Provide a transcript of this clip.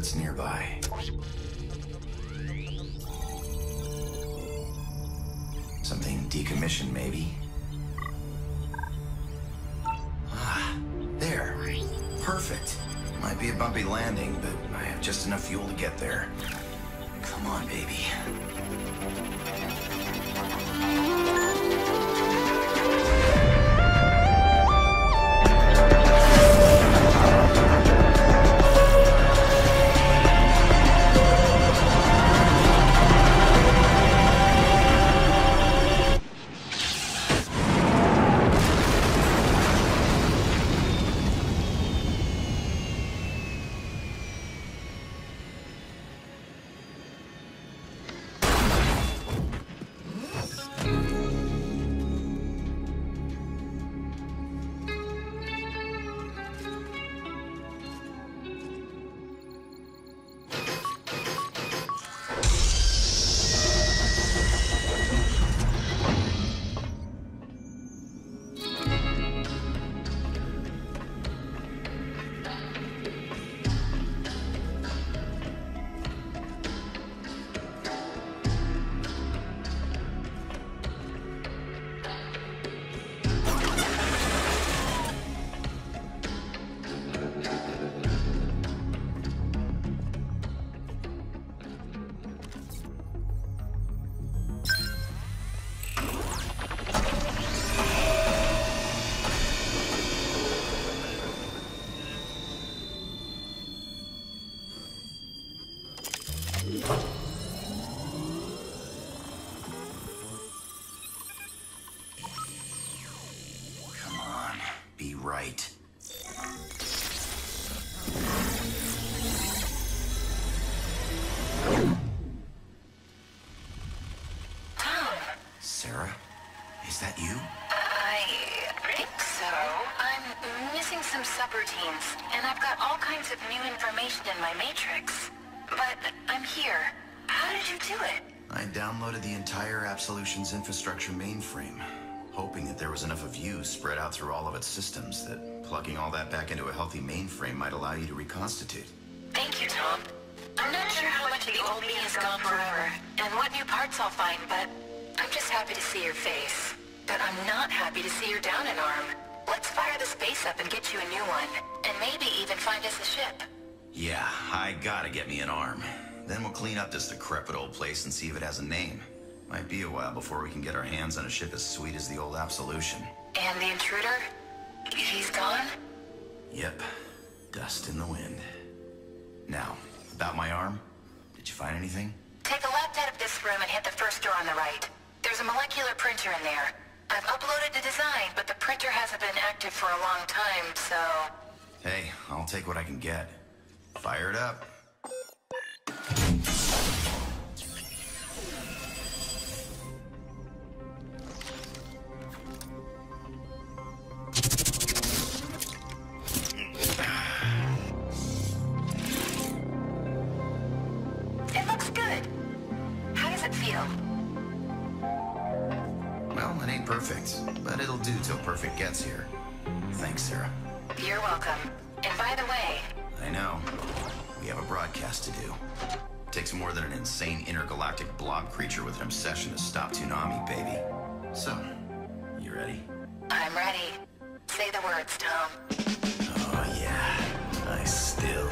what's nearby. Something decommissioned, maybe? Ah, there. Perfect. Might be a bumpy landing, but I have just enough fuel to get there. Come on, baby. Come on, be right. Sara, is that you? I think so. I'm missing some subroutines, and I've got all kinds of new information in my matrix. But I'm here. How did you do it? I downloaded the entire Absolution's infrastructure mainframe, hoping that there was enough of you spread out through all of its systems that plugging all that back into a healthy mainframe might allow you to reconstitute. Thank you, Tom. I'm not sure how much of the old me is gone forever, and what new parts I'll find, but I'm just happy to see your face. But I'm not happy to see your down an arm. Let's fire the space up and get you a new one, and maybe even find us a ship. Yeah, I gotta get me an arm. Then we'll clean up this decrepit old place and see if it has a name. Might be a while before we can get our hands on a ship as sweet as the old Absolution. And the intruder? He's gone? Yep, dust in the wind. Now, about my arm, did you find anything? Take the left out of this room and hit the first door on the right. There's a molecular printer in there. I've uploaded the design, but the printer hasn't been active for a long time, so... Hey, I'll take what I can get. Fire it up. It looks good. How does it feel? Well, it ain't perfect, but it'll do till perfect gets here. Thanks, Sara. You're welcome. And by the way, I know. We have a broadcast to do. It takes more than an insane intergalactic blob creature with an obsession to stop Toonami, baby. So, you ready? I'm ready. Say the words, Tom. Oh, yeah. I still